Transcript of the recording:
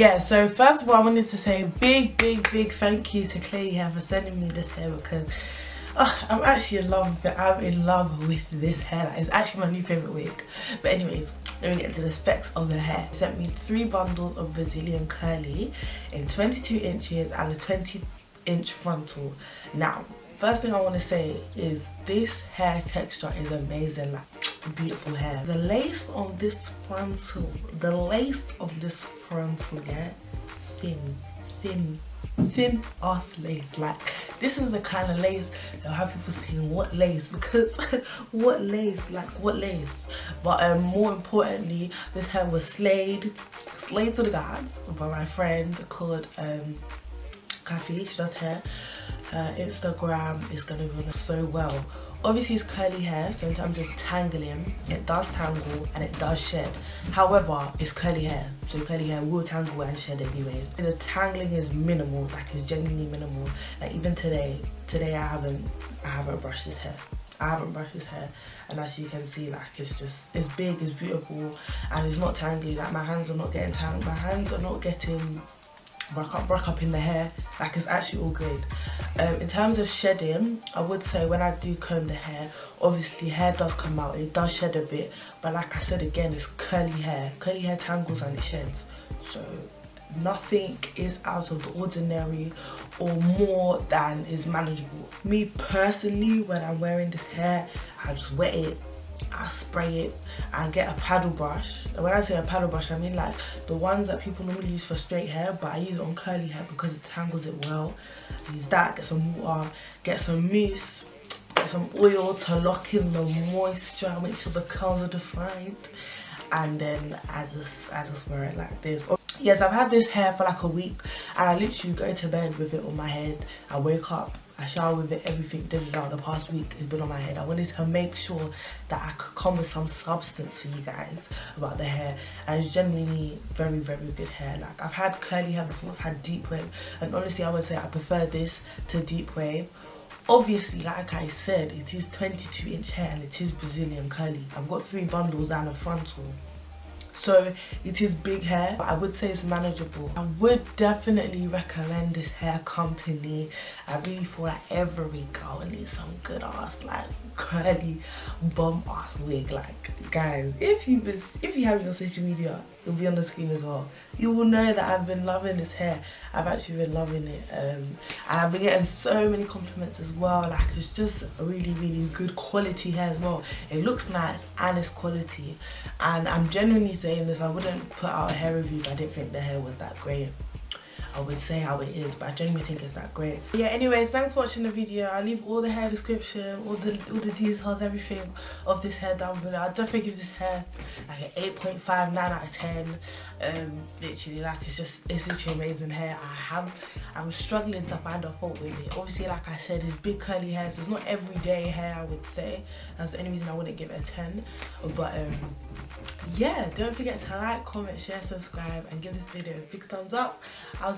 yeah so first of all i wanted to say big big big thank you to Klaiyi hair for sending me this hair because oh, i'm actually in love but i'm in love with this hair. It's actually my new favorite wig. But anyways let me get into the specs of the hair. He sent me three bundles of brazilian curly in 22 inches and a 20 inch frontal. Now first thing i want to say is this hair texture is amazing. Like beautiful hair. The lace on this frontal, the lace of this frontal, yeah, thin, thin, thin ass lace. Like this is the kind of lace that I have people saying what lace because what lace, like what lace. But um, more importantly, this hair was slayed, slayed to the gods by my friend called um, Kathy. She does hair. Her Instagram is gonna run so well Obviously it's curly hair, so in terms of tangling, it does tangle and it does shed. However, it's curly hair, so curly hair will tangle and shed anyways. And the tangling is minimal, like it's genuinely minimal. Like even today, today I haven't, I haven't brushed his hair. I haven't brushed his hair and as you can see like it's just it's big it's beautiful and it's not tangly like my hands are not getting tangled my hands are not getting broke up, broke up in the hair. Like it's actually all good. Um, in terms of shedding, I would say when I do comb the hair, obviously hair does come out, it does shed a bit. But like I said again, it's curly hair. Curly hair tangles and it sheds. So nothing is out of the ordinary or more than is manageable. Me personally, when I'm wearing this hair, I just wet it I spray it and get a paddle brush. And when I say a paddle brush, I mean like the ones that people normally use for straight hair, but I use it on curly hair because it tangles it well. use that, get some water, get some mousse, get some oil to lock in the moisture, make sure the curls are defined. And then I just, I just wear it like this. Yes, I've had this hair for like a week and I literally go to bed with it on my head. I wake up I shower with it, everything did out the past week has been on my head. I wanted to make sure that I could come with some substance for you guys about the hair. And it's genuinely very, very good hair. Like I've had curly hair before, I've had deep wave. And honestly, I would say I prefer this to deep wave. Obviously, like I said, it is 22 inch hair and it is Brazilian curly. I've got three bundles and a frontal so it is big hair. I would say it's manageable. I would definitely recommend this hair company. I really feel like every girl needs some good ass like curly bum ass wig. Like guys if you if you have on social media it'll be on the screen as well. You will know that i've been loving this hair. I've actually been loving it um, and i've been getting so many compliments as well. Like it's just really really good quality hair as well. It looks nice and it's quality. And i'm genuinely saying this i wouldn't put out a hair review if i didn't think the hair was that great I would say how it is, but I genuinely think it's that great. Yeah, anyways, thanks for watching the video. I'll leave all the hair description, all the all the details, everything of this hair down below. I definitely give this hair like an 8.5, 9 out of 10. Um, literally, like it's just, it's literally amazing hair. I have, I'm struggling to find a fault with it. Obviously, like I said, it's big curly hair, so it's not everyday hair, I would say. That's the only reason I wouldn't give it a 10. But um, yeah don't forget to like comment share subscribe and give this video a big thumbs up i'll